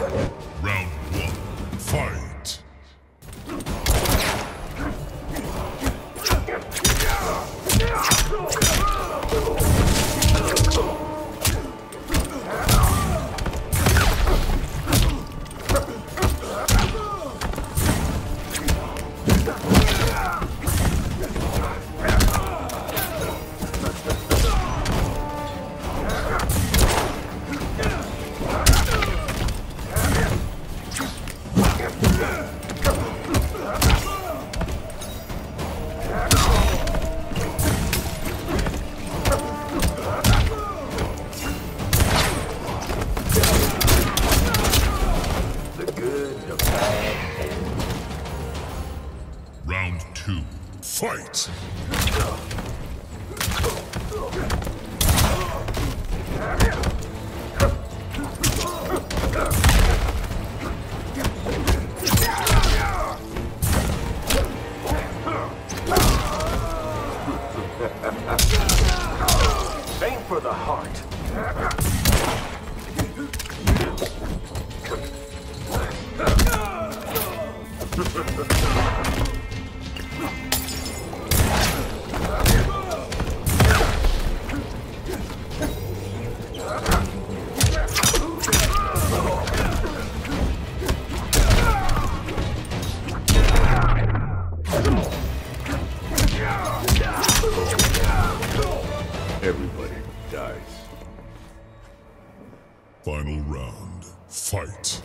Round one, fight! Round two. Fight! Aim for the heart. Everybody dies. Final round. Fight.